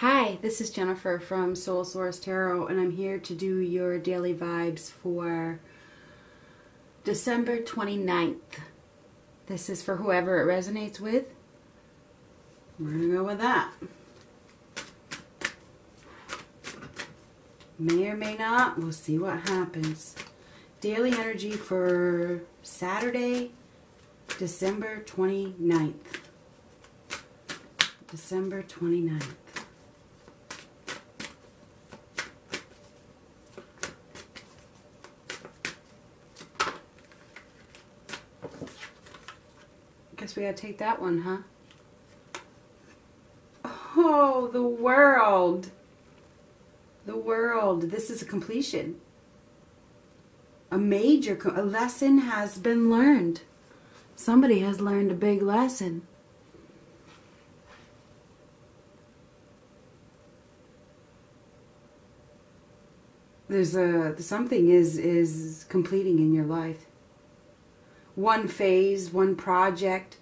Hi, this is Jennifer from Soul Source Tarot, and I'm here to do your daily vibes for December 29th. This is for whoever it resonates with. We're going to go with that. May or may not. We'll see what happens. Daily energy for Saturday, December 29th. December 29th. We gotta take that one, huh? Oh, the world. The world. This is a completion. A major a lesson has been learned. Somebody has learned a big lesson. There's a something is is completing in your life one phase, one project,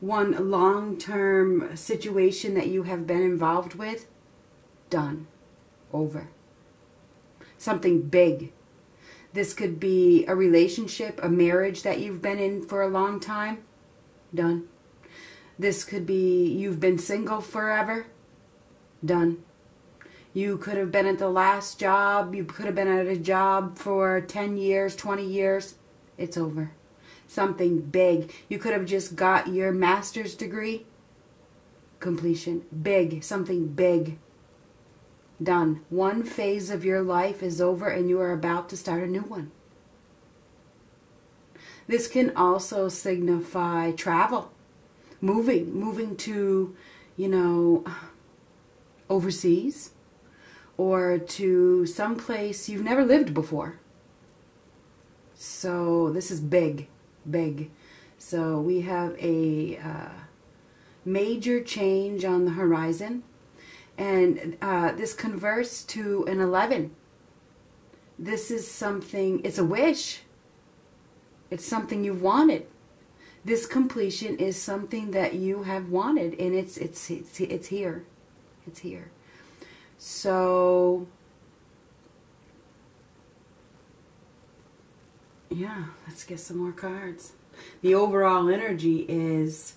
one long term situation that you have been involved with, done, over. Something big. This could be a relationship, a marriage that you've been in for a long time, done. This could be you've been single forever, done. You could have been at the last job, you could have been at a job for 10 years, 20 years, it's over something big. You could have just got your master's degree. Completion. Big. Something big. Done. One phase of your life is over and you are about to start a new one. This can also signify travel, moving, moving to, you know, overseas or to some place you've never lived before. So this is big big. So we have a uh, major change on the horizon. And uh, this converts to an 11. This is something, it's a wish. It's something you've wanted. This completion is something that you have wanted and it's it's it's, it's here. It's here. So yeah, let's get some more cards. The overall energy is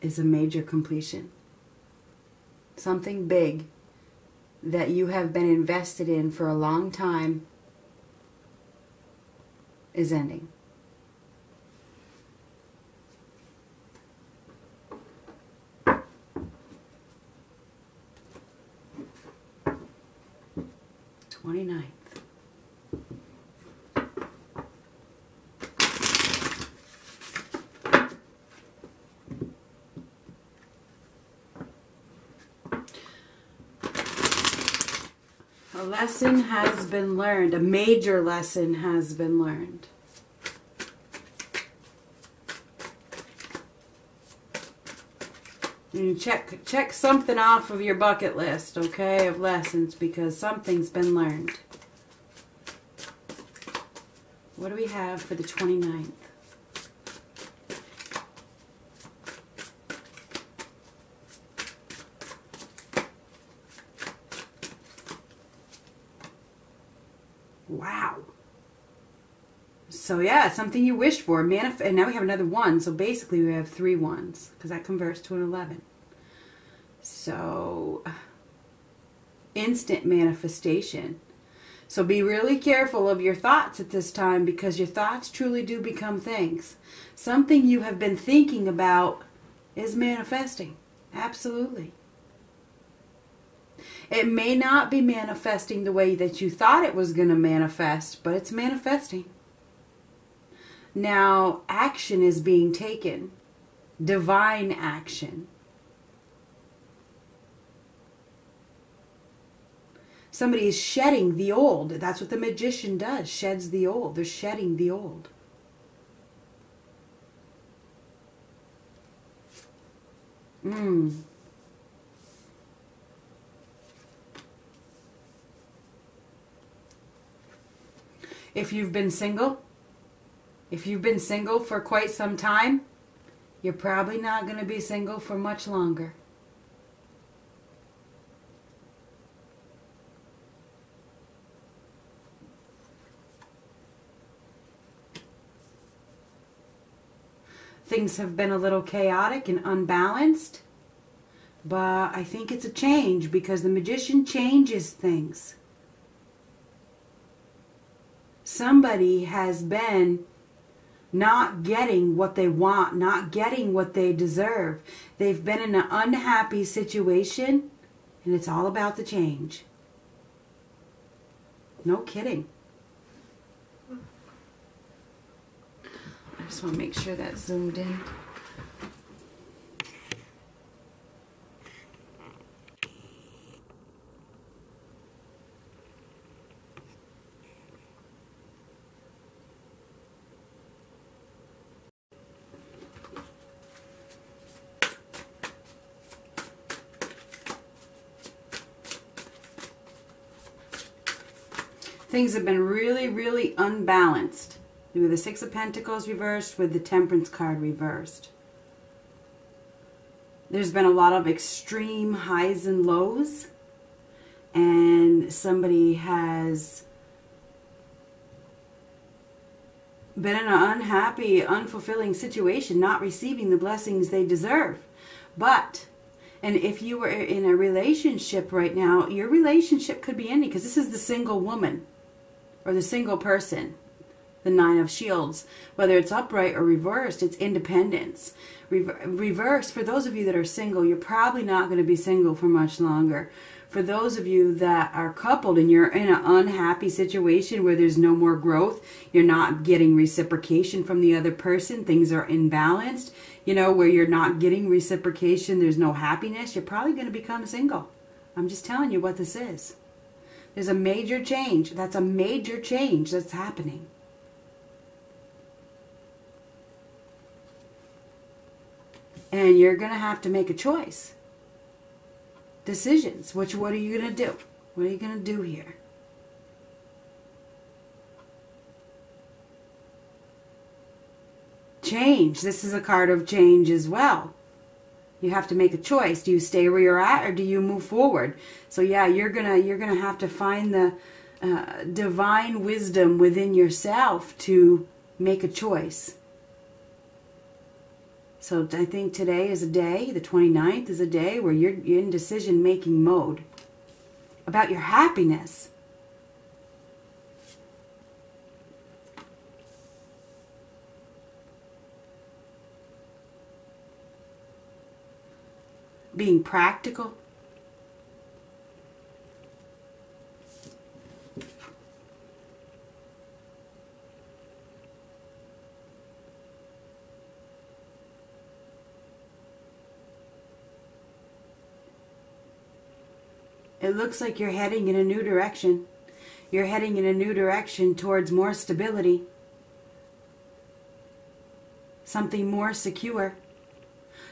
is a major completion. Something big that you have been invested in for a long time is ending. Twenty nine. A lesson has been learned. A major lesson has been learned. And check check something off of your bucket list, okay, of lessons because something's been learned. What do we have for the 29th? So yeah, something you wished for. Manif- and now we have another one. So basically we have three ones because that converts to an 11. So instant manifestation. So be really careful of your thoughts at this time because your thoughts truly do become things. Something you have been thinking about is manifesting. Absolutely. It may not be manifesting the way that you thought it was going to manifest, but it's manifesting. Now, action is being taken, divine action. Somebody is shedding the old. That's what the magician does, sheds the old. They're shedding the old. Mmm. If you've been single, if you've been single for quite some time, you're probably not going to be single for much longer. Things have been a little chaotic and unbalanced, but I think it's a change because the magician changes things. Somebody has been not getting what they want, not getting what they deserve. They've been in an unhappy situation, and it's all about the change. No kidding. I just want to make sure that's zoomed in. Things have been really, really unbalanced. With the Six of Pentacles reversed, with the Temperance card reversed. There's been a lot of extreme highs and lows. And somebody has been in an unhappy, unfulfilling situation, not receiving the blessings they deserve. But and if you were in a relationship right now, your relationship could be ending because this is the single woman or the single person, the Nine of Shields. Whether it's upright or reversed, it's independence. Rever- reverse, for those of you that are single, you're probably not going to be single for much longer. For those of you that are coupled and you're in an unhappy situation where there's no more growth, you're not getting reciprocation from the other person, things are imbalanced, you know, where you're not getting reciprocation, there's no happiness, you're probably going to become single. I'm just telling you what this is. There's a major change. That's a major change that's happening. And you're going to have to make a choice. Decisions. Which what are you going to do? What are you going to do here? Change. This is a card of change as well you have to make a choice. Do you stay where you're at or do you move forward? So yeah you're gonna you're gonna have to find the uh, divine wisdom within yourself to make a choice. So i think today is a day the 29th is a day where you're, you're in decision making mode about your happiness being practical. It looks like you're heading in a new direction. You're heading in a new direction towards more stability, something more secure,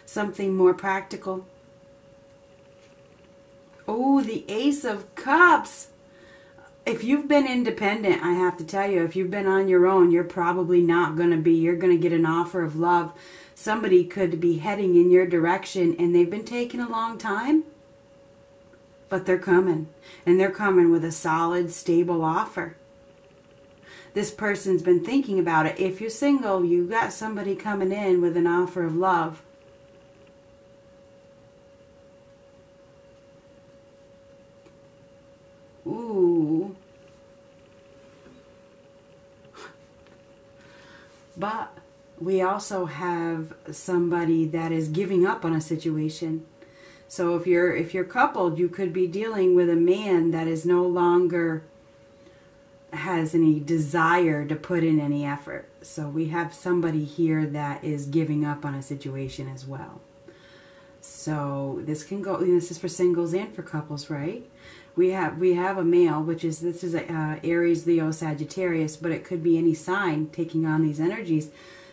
something more practical. Oh, the Ace of Cups. If you've been independent, I have to tell you, if you've been on your own, you're probably not going to be. You're going to get an offer of love. Somebody could be heading in your direction and they've been taking a long time, but they're coming. And they're coming with a solid, stable offer. This person's been thinking about it. If you're single, you got somebody coming in with an offer of love But we also have somebody that is giving up on a situation. So if you're if you're coupled, you could be dealing with a man that is no longer has any desire to put in any effort. So we have somebody here that is giving up on a situation as well. So this can go this is for singles and for couples, right? We have we have a male, which is this is a uh, Aries, Leo, Sagittarius, but it could be any sign taking on these energies.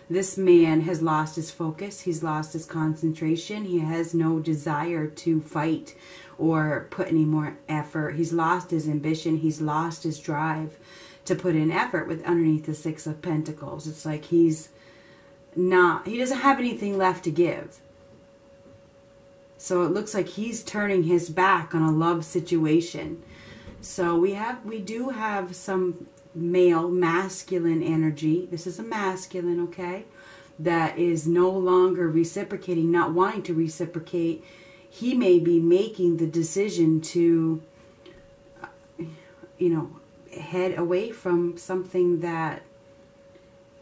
This man has lost his focus. He's lost his concentration. He has no desire to fight or put any more effort. He's lost his ambition. He's lost his drive to put in effort with underneath the Six of Pentacles. It's like he's not, he doesn't have anything left to give. So it looks like he's turning his back on a love situation. So we have we do have some male masculine energy. This is a masculine, okay? that is no longer reciprocating, not wanting to reciprocate, he may be making the decision to, you know, head away from something that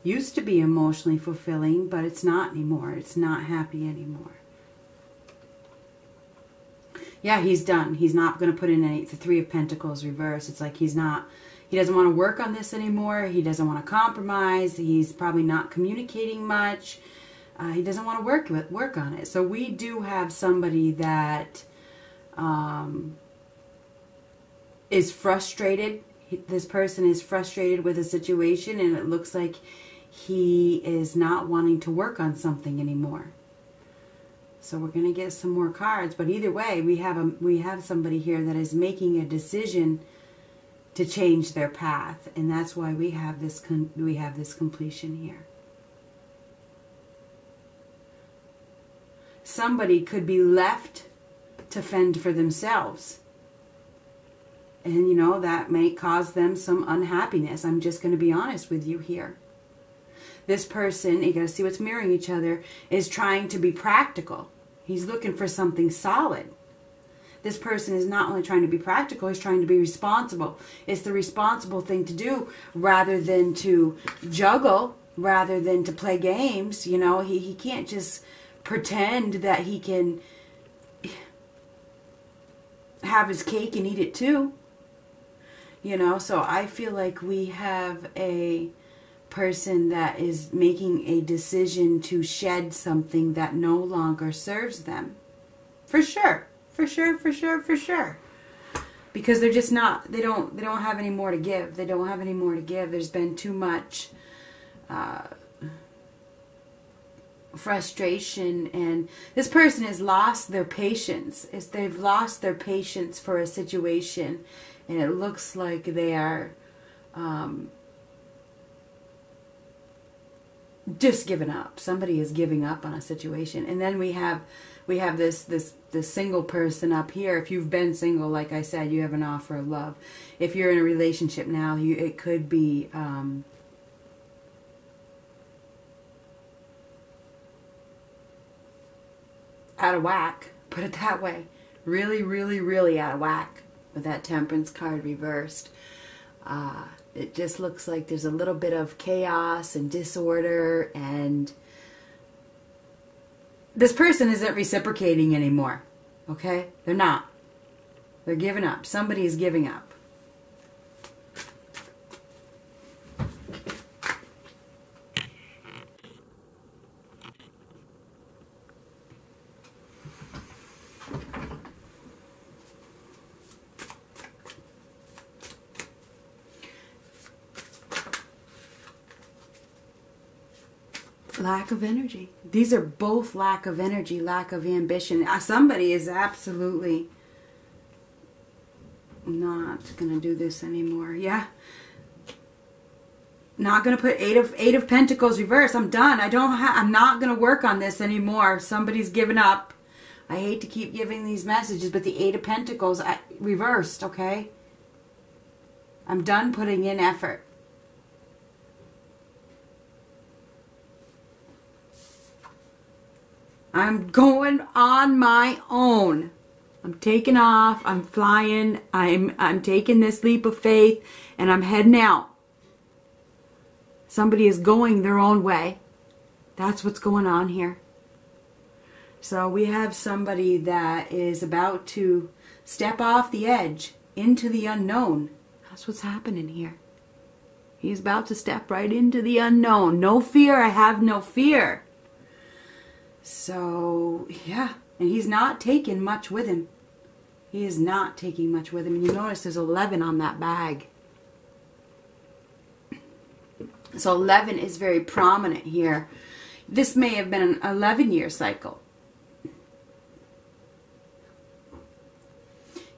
used to be emotionally fulfilling, but it's not anymore. It's not happy anymore. Yeah, he's done. He's not going to put in any, the Three of Pentacles reverse. It's like he's not, he doesn't want to work on this anymore. He doesn't want to compromise. He's probably not communicating much. Uh, he doesn't want to work with work on it. So we do have somebody that um, is frustrated. This person is frustrated with a situation, and it looks like he is not wanting to work on something anymore. So we're going to get some more cards, but either way, we have a we have somebody here that is making a decision to change their path, and that's why we have this we have this completion here. Somebody could be left to fend for themselves. And you know, that may cause them some unhappiness. I'm just going to be honest with you here this person, you got to see what's mirroring each other, is trying to be practical. He's looking for something solid. This person is not only trying to be practical, he's trying to be responsible. It's the responsible thing to do rather than to juggle, rather than to play games. You know, he, he can't just pretend that he can have his cake and eat it too. You know, so I feel like we have a person that is making a decision to shed something that no longer serves them. For sure. For sure, for sure, for sure. Because they're just not they don't they don't have any more to give. They don't have any more to give. There's been too much uh, frustration and this person has lost their patience. It's, they've lost their patience for a situation and it looks like they are um, just given up. Somebody is giving up on a situation. And then we have we have this this this single person up here. If you've been single, like I said, you have an offer of love. If you're in a relationship now, you it could be um, out of whack. Put it that way. Really, really, really out of whack with that temperance card reversed. Uh, it just looks like there's a little bit of chaos and disorder and this person isn't reciprocating anymore. Okay? They're not. They're giving up. Somebody is giving up. lack of energy. These are both lack of energy, lack of ambition. Uh, somebody is absolutely not going to do this anymore. Yeah. Not going to put 8 of 8 of pentacles reverse. I'm done. I don't I'm not going to work on this anymore. Somebody's given up. I hate to keep giving these messages, but the 8 of pentacles I, reversed, okay? I'm done putting in effort. I'm going on my own. I'm taking off. I'm flying. I'm I'm taking this leap of faith and I'm heading out. Somebody is going their own way. That's what's going on here. So we have somebody that is about to step off the edge into the unknown. That's what's happening here. He's about to step right into the unknown. No fear. I have no fear. So, yeah. And he's not taking much with him. He is not taking much with him. And you notice there's 11 on that bag. So 11 is very prominent here. This may have been an 11 year cycle.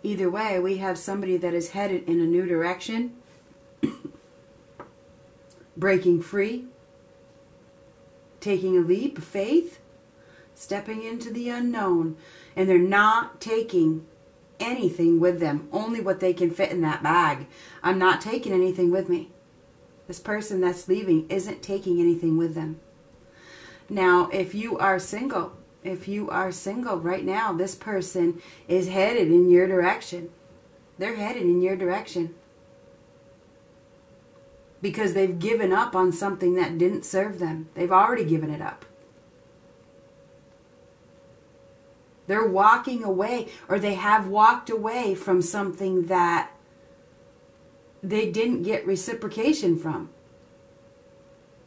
Either way, we have somebody that is headed in a new direction, breaking free, taking a leap of faith, stepping into the unknown, and they're not taking anything with them, only what they can fit in that bag. I'm not taking anything with me. This person that's leaving isn't taking anything with them. Now, if you are single, if you are single right now, this person is headed in your direction. They're headed in your direction. Because they've given up on something that didn't serve them. They've already given it up. They're walking away, or they have walked away from something that they didn't get reciprocation from.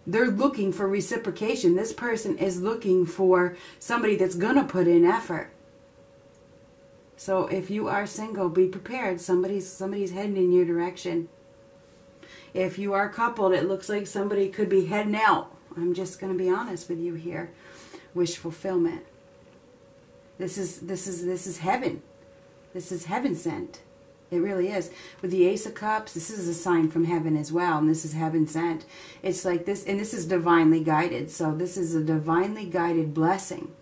They're looking for reciprocation. This person is looking for somebody that's going to put in effort. So if you are single, be prepared. Somebody's somebody's heading in your direction. If you are coupled, it looks like somebody could be heading out. I'm just going to be honest with you here. Wish fulfillment. This is this is this is heaven. This is heaven sent. It really is. With the Ace of Cups, this is a sign from heaven as well, and this is heaven sent. It's like this, and this is divinely guided. So this is a divinely guided blessing.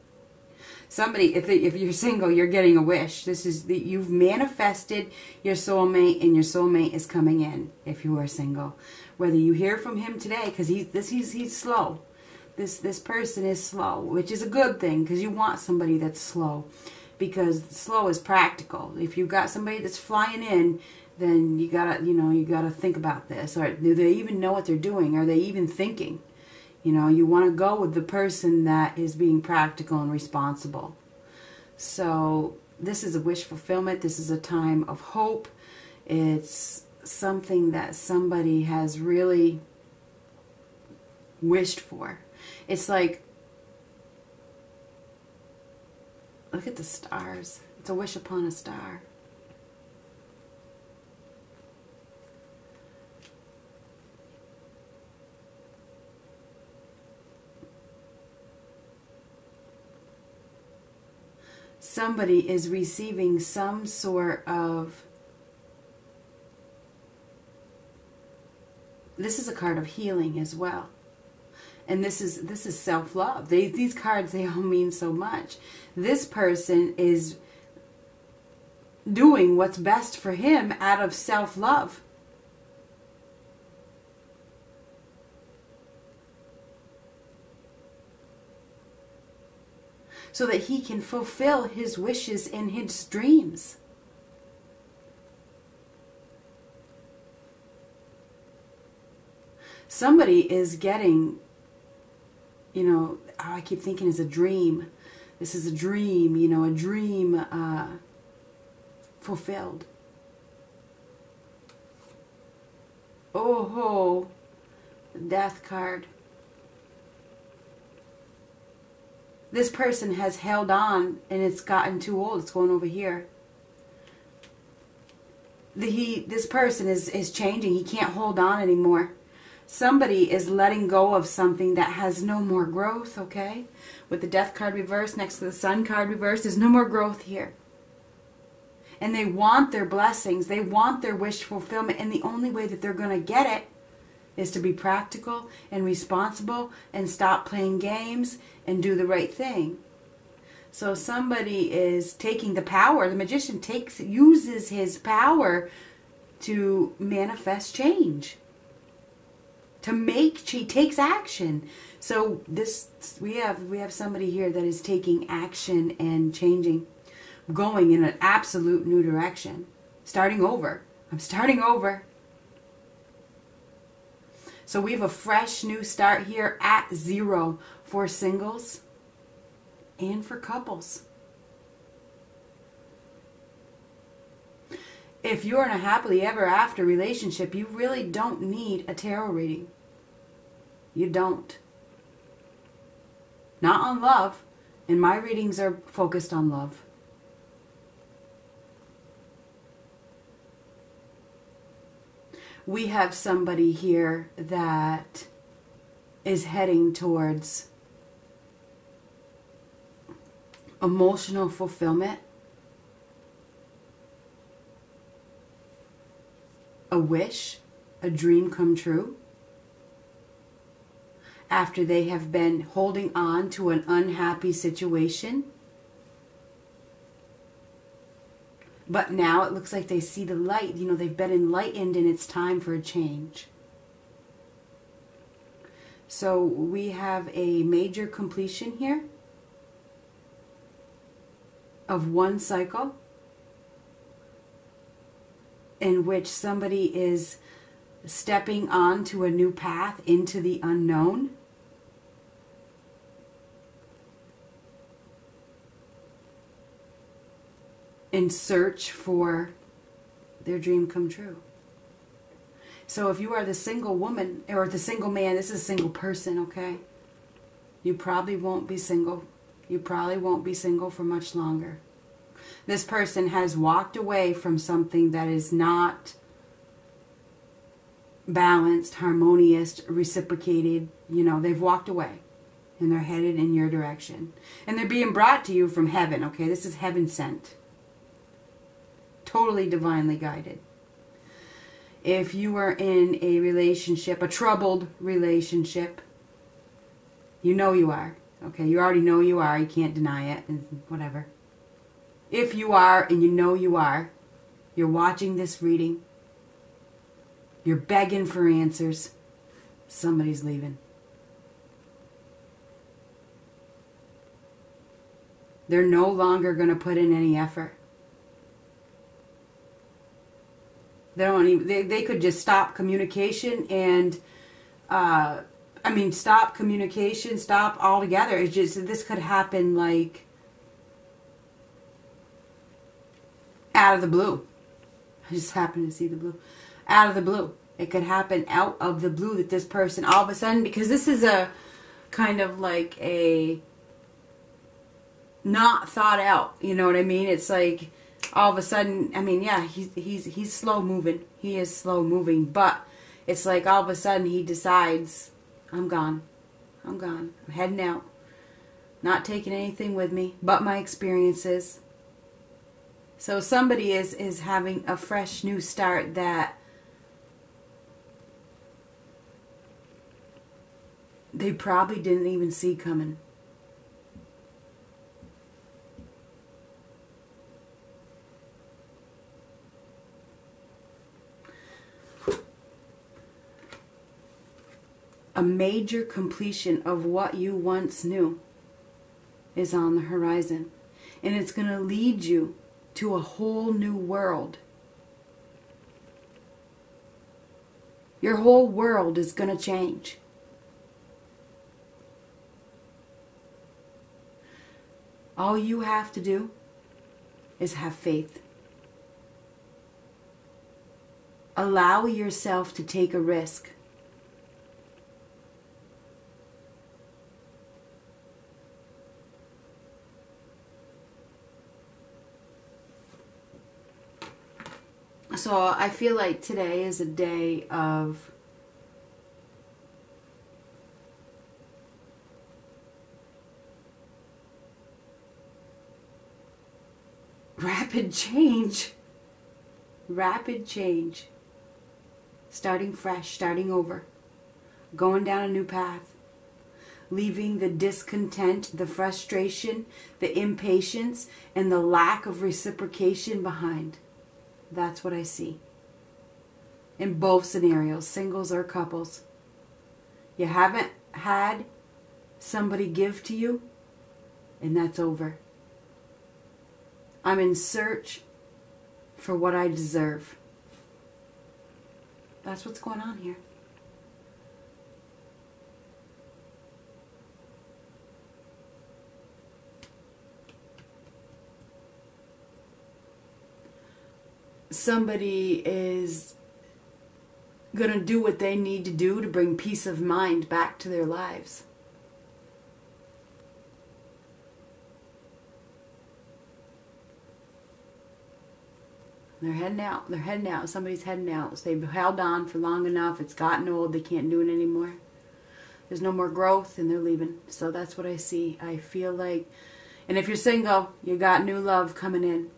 Somebody, if if you're single, you're getting a wish. This is that you've manifested your soulmate, and your soulmate is coming in. If you are single, whether you hear from him today, because he's this he's he's slow. This this person is slow, which is a good thing because you want somebody that's slow because slow is practical. If you've got somebody that's flying in, then you gotta, you know, you gotta think about this. Or do they even know what they're doing? Are they even thinking? You know, you want to go with the person that is being practical and responsible. So this is a wish fulfillment. This is a time of hope. It's something that somebody has really wished for. It's like Look at the stars. It's a wish upon a star. Somebody is receiving some sort of. This is a card of healing as well and this is this is self-love. They, these cards they all mean so much. This person is doing what's best for him out of self-love. So that he can fulfill his wishes and his dreams. Somebody is getting you know, I keep thinking is a dream. This is a dream, you know, a dream uh, fulfilled. Oh ho, the death card. This person has held on and it's gotten too old. It's going over here. The, he, this person is, is changing. He can't hold on anymore somebody is letting go of something that has no more growth, okay? With the death card reversed next to the sun card reversed, there's no more growth here. And they want their blessings, they want their wish fulfillment, and the only way that they're going to get it is to be practical and responsible and stop playing games and do the right thing. So somebody is taking the power, the magician takes uses his power to manifest change to make she takes action. So this we have we have somebody here that is taking action and changing going in an absolute new direction. Starting over. I'm starting over. So we have a fresh new start here at zero for singles and for couples. If you're in a happily ever after relationship, you really don't need a tarot reading. You don't. Not on love. And my readings are focused on love. We have somebody here that is heading towards emotional fulfillment, a wish, a dream come true after they have been holding on to an unhappy situation. But now it looks like they see the light. You know, they've been enlightened and it's time for a change. So we have a major completion here of one cycle in which somebody is stepping onto a new path into the unknown. In search for their dream come true. So if you are the single woman or the single man, this is a single person, okay? You probably won't be single. You probably won't be single for much longer. This person has walked away from something that is not balanced, harmonious, reciprocated. You know, they've walked away and they're headed in your direction. And they're being brought to you from heaven, okay? This is heaven sent. Totally divinely guided. If you are in a relationship, a troubled relationship, you know you are. Okay, you already know you are. You can't deny it and whatever. If you are and you know you are, you're watching this reading, you're begging for answers, somebody's leaving. They're no longer going to put in any effort. They don't even, they, they could just stop communication and, uh, I mean, stop communication, stop altogether. It's just, this could happen like out of the blue. I just happened to see the blue. Out of the blue. It could happen out of the blue that this person all of a sudden, because this is a kind of like a not thought out, you know what I mean? It's like all of a sudden, I mean, yeah, he's he's he's slow moving. He is slow moving, but it's like all of a sudden he decides, I'm gone. I'm gone. I'm heading out. Not taking anything with me but my experiences. So somebody is is having a fresh new start that they probably didn't even see coming. A major completion of what you once knew is on the horizon. And it's going to lead you to a whole new world. Your whole world is going to change. All you have to do is have faith. Allow yourself to take a risk. So I feel like today is a day of rapid change. Rapid change. Starting fresh, starting over. Going down a new path. Leaving the discontent, the frustration, the impatience, and the lack of reciprocation behind. That's what I see. In both scenarios, singles or couples. You haven't had somebody give to you, and that's over. I'm in search for what I deserve. That's what's going on here. Somebody is going to do what they need to do to bring peace of mind back to their lives. They're heading out. They're heading out. Somebody's heading out. So they've held on for long enough. It's gotten old. They can't do it anymore. There's no more growth and they're leaving. So that's what I see. I feel like, and if you're single, you got new love coming in.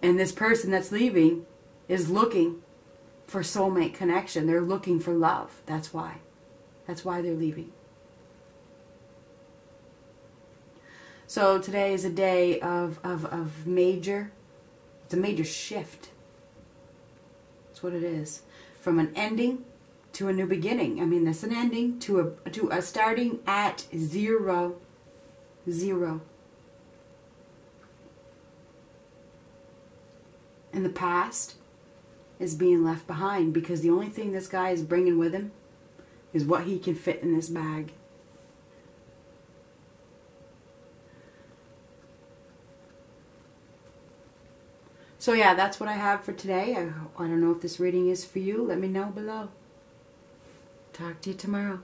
And this person that's leaving is looking for soulmate connection. They're looking for love. That's why. That's why they're leaving. So today is a day of, of, of major it's a major shift. That's what it is. From an ending to a new beginning. I mean, that's an ending to a to a starting at zero, zero. And the past is being left behind because the only thing this guy is bringing with him is what he can fit in this bag. So yeah, that's what I have for today. I, I don't know if this reading is for you. Let me know below. Talk to you tomorrow.